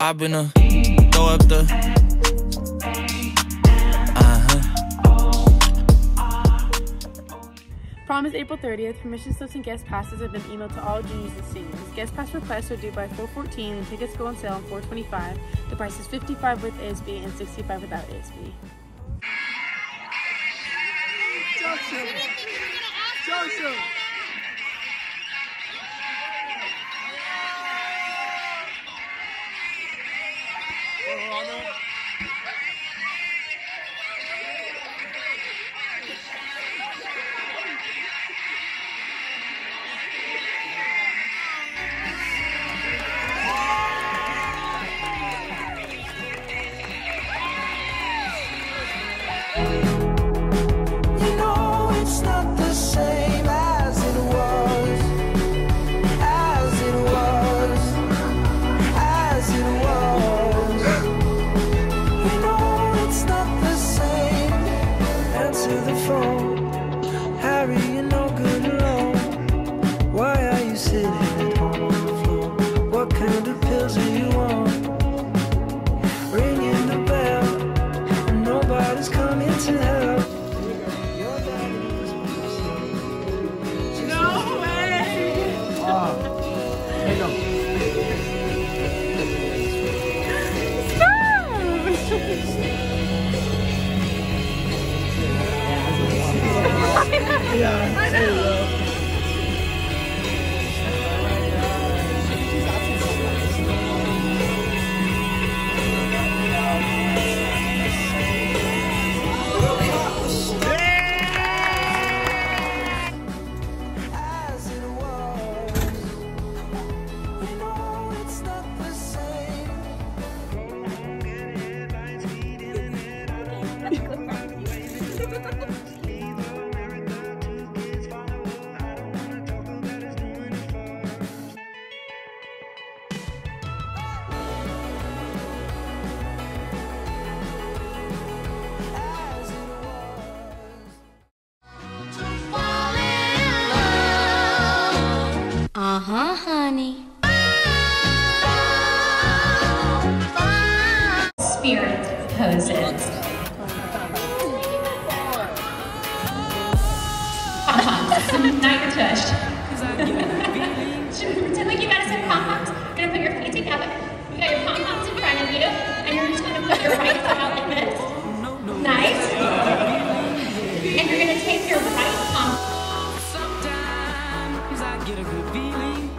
I've been a throw up the. Uh huh. Prom is April 30th. Permission slips and guest passes have been emailed to all juniors and seniors. Guest pass requests are due by 414 and tickets go on sale on 425. The price is 55 with ASB and 65 without ASB. You as Uh huh, honey. Spirit poses. Not your tush. Should we pretend like you got some pom poms? You're gonna put your feet together. You got your pom poms in front of you, and you're just gonna put your right revealing